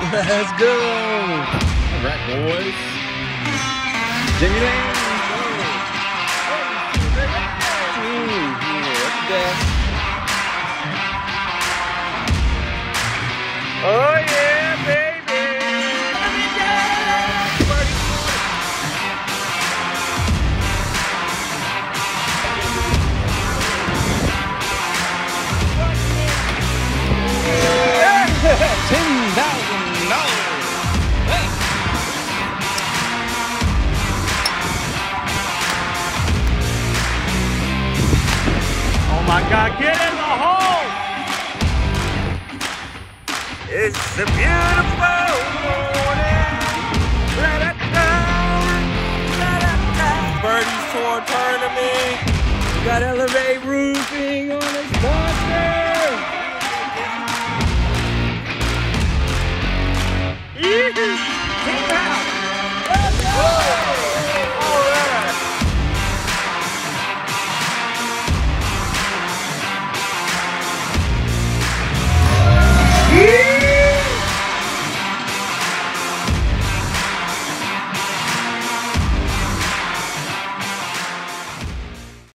Let's go. All right, boys. Jimmy Lane. Oh my God, get in the hole! It's a beautiful morning. La-da-da, la-da-da. Birdies tour tournament. We got elevate roof.